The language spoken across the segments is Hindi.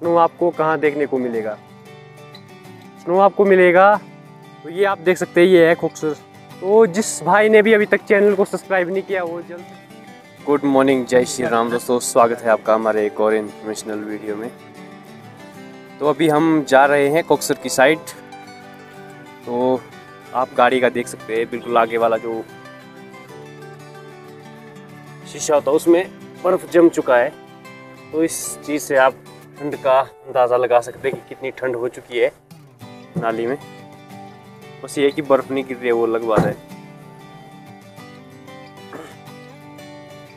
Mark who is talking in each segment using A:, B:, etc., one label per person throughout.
A: स्नो आपको कहाँ देखने को मिलेगा? स्नो आपको मिलेगा तो ये आप देख सकते हैं, ये है खूबसूरत। तो जिस भाई ने भी अभी तक चैनल को सब्सक्राइब नहीं किया, वो जल्द गुड मॉर्निंग, जय श्री राम दोस्तों, स्वागत है आपका हमारे एक और इन्फॉर्मेशनल वीडियो में। तो अभी हम जा रहे हैं कोक्सर की साइड तो आप गाड़ी का देख सकते हैं, बिल्कुल आगे वाला जो शीशा होता है, उसमें बर्फ़ जम चुका है। तो इस चीज़ से आप ठंड का अंदाज़ा लगा सकते हैं कि कितनी ठंड हो चुकी है नाली में। बस ये कि बर्फ़ नहीं गिर रही है वो अलग बात है।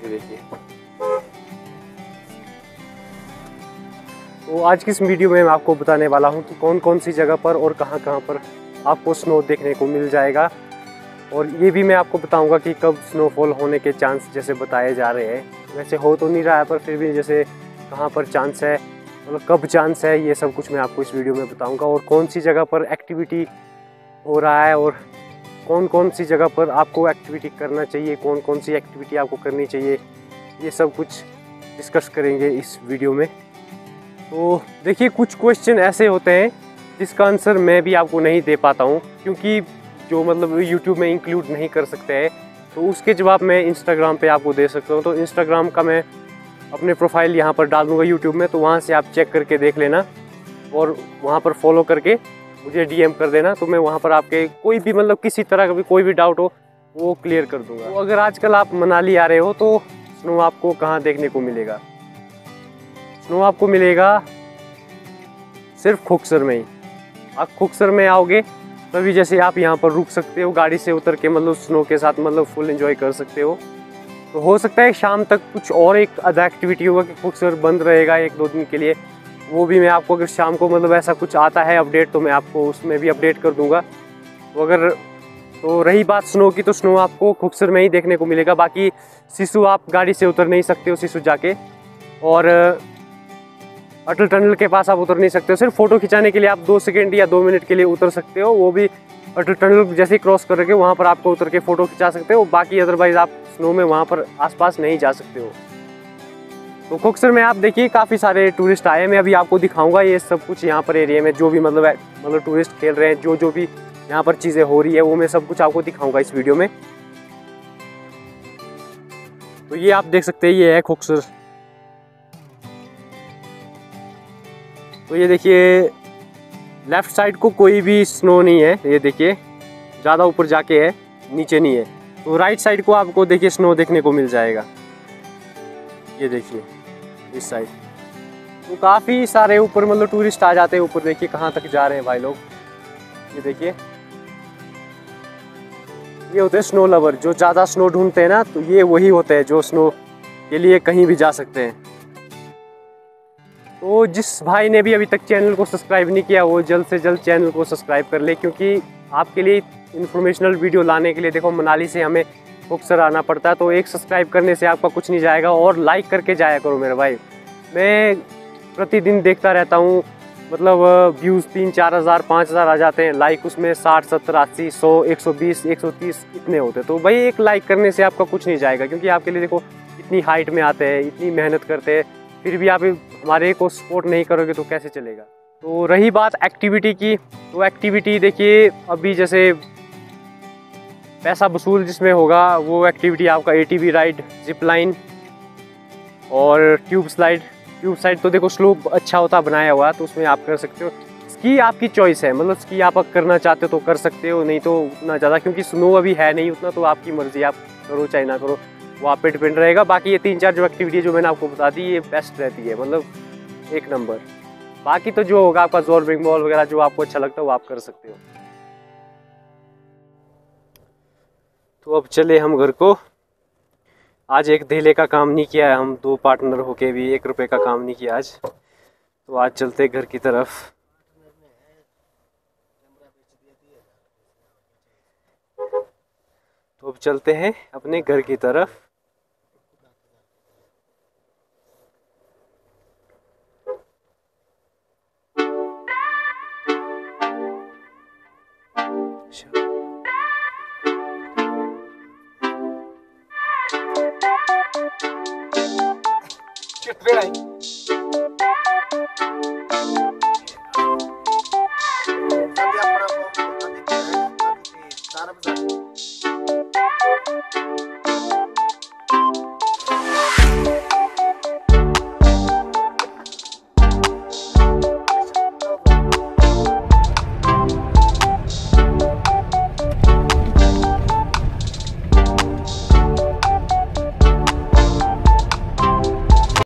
A: देखिए। तो आज की इस वीडियो में मैं आपको बताने वाला हूँ कि कौन कौन सी जगह पर और कहाँ कहाँ पर आपको स्नो देखने को मिल जाएगा। और ये भी मैं आपको बताऊँगा कि कब स्नोफॉल होने के चांस जैसे बताए जा रहे हैं। वैसे हो तो नहीं रहा है, पर फिर भी जैसे कहाँ पर चांस है मतलब कब चांस है, ये सब कुछ मैं आपको इस वीडियो में बताऊँगा। और कौन सी जगह पर एक्टिविटी हो रहा है और कौन कौन सी जगह पर आपको एक्टिविटी करना चाहिए कौन कौन सी एक्टिविटी आपको करनी चाहिए, ये सब कुछ डिस्कस करेंगे इस वीडियो में। तो देखिए, कुछ क्वेश्चन ऐसे होते हैं जिसका आंसर मैं भी आपको नहीं दे पाता हूँ, क्योंकि जो मतलब यूट्यूब में इंक्लूड नहीं कर सकते हैं तो उसके जवाब मैं इंस्टाग्राम पे आपको दे सकता हूँ। तो इंस्टाग्राम का मैं अपने प्रोफ़ाइल यहाँ पर डाल दूँगा यूट्यूब में तो वहाँ से आप चेक करके देख लेना और वहाँ पर फॉलो करके मुझे डीएम कर देना तो मैं वहाँ पर आपके कोई भी मतलब किसी तरह का भी कोई भी डाउट हो, वो क्लियर कर दूँगा। तो अगर आजकल आप मनाली आ रहे हो तो स्नो आपको कहाँ देखने को मिलेगा? स्नो आपको मिलेगा सिर्फ़ खुक्सर में ही। आप खुक्सर में आओगे, तभी जैसे आप यहाँ पर रुक सकते हो, गाड़ी से उतर के मतलब स्नो के साथ मतलब फुल एंजॉय कर सकते हो। तो हो सकता है शाम तक कुछ और एक अदा एक्टिविटी होगा कि खुक्सर बंद रहेगा एक दो दिन के लिए। वो भी मैं आपको, अगर शाम को मतलब ऐसा कुछ आता है अपडेट तो मैं आपको उसमें भी अपडेट कर दूँगा। तो अगर तो रही बात स्नो की तो स्नो आपको खुक्सर में ही देखने को मिलेगा। बाकी शिशु आप गाड़ी से उतर नहीं सकते हो शिशु जाके। और, अटल टनल के पास आप उतर नहीं सकते हो। सिर्फ़ फ़ोटो खिंचाने के लिए आप दो सेकेंड या दो मिनट के लिए उतर सकते हो। वो भी अटल टनल जैसे ही क्रॉस करके वहाँ पर आपको उतर के फ़ोटो खिंचा सकते हो। बाकी अदरवाइज़ आप स्नो में वहाँ पर आसपास नहीं जा सकते हो। तो खोक्सर में आप देखिए, काफ़ी सारे टूरिस्ट आए मैं अभी आपको दिखाऊँगा ये सब कुछ यहाँ पर एरिया में, जो भी मतलब मतलब टूरिस्ट खेल रहे हैं, जो जो भी यहाँ पर चीज़ें हो रही है, वो मैं सब कुछ आपको दिखाऊँगा इस वीडियो में। तो ये आप देख सकते हैं, ये है खोक्सर तो ये देखिए लेफ़्ट साइड को कोई भी स्नो नहीं है, ये देखिए, ज़्यादा ऊपर जाके है, नीचे नहीं है। तो राइट साइड को आपको देखिए स्नो देखने को मिल जाएगा। ये देखिए, इस साइड तो काफ़ी सारे ऊपर मतलब टूरिस्ट आ जाते हैं, ऊपर देखिए कहाँ तक जा रहे हैं भाई लोग। ये देखिए। ये होते हैं स्नो लवर जो ज़्यादा स्नो ढूंढते हैं ना तो ये वही होते हैं जो स्नो के लिए कहीं भी जा सकते हैं। तो जिस भाई ने भी अभी तक चैनल को सब्सक्राइब नहीं किया, वो जल्द से जल्द चैनल को सब्सक्राइब कर ले, क्योंकि आपके लिए इन्फॉर्मेशनल वीडियो लाने के लिए देखो, मनाली से हमें अक्सर आना पड़ता है तो एक सब्सक्राइब करने से आपका कुछ नहीं जाएगा, और लाइक करके जाया करो मेरे भाई। मैं प्रतिदिन देखता रहता हूँ मतलब व्यूज़ तीन, चार हज़ार, पाँच हज़ार आ जाते हैं लाइक उसमें साठ, सत्तर, अस्सी, सौ, एक सौ बीस, एक सौ तीस इतने होते हैं। तो भाई एक लाइक करने से आपका कुछ नहीं जाएगा, क्योंकि आपके लिए देखो, इतनी हाइट में आते हैं, इतनी मेहनत करते हैं फिर भी आप हमारे को सपोर्ट नहीं करोगे तो कैसे चलेगा? तो रही बात एक्टिविटी की तो एक्टिविटी देखिए, अभी जैसे पैसा वसूल जिसमें होगा, वो एक्टिविटी आपका एटीवी राइड जिप लाइन और ट्यूब स्लाइड ट्यूब स्लाइड तो देखो स्लोप अच्छा होता, बनाया हुआ तो उसमें आप कर सकते हो। स्की आपकी चॉइस है मतलब स्की आप करना चाहते हो तो कर सकते हो, नहीं तो उतना ज़्यादा, क्योंकि स्नो अभी है नहीं उतना तो आपकी मर्ज़ी, आप करो चाहे ना करो। वो आप पे डिपेंड रहेगा। बाकी ये तीन, चार जो एक्टिविटी जो मैंने आपको बता दी, ये बेस्ट रहती है। मतलब एक नंबर बाकी तो जो होगा आपका ज़ोर बिंग बॉल वगैरह जो आपको अच्छा लगता है, वो आप कर सकते हो। तो अब चले हम घर को। आज एक धेले का काम नहीं किया है, हम दो पार्टनर होके भी एक रुपए का काम नहीं किया आज। तो आज चलते घर की तरफ़। तो अब चलते हैं अपने घर की तरफ़।
B: te ver aí.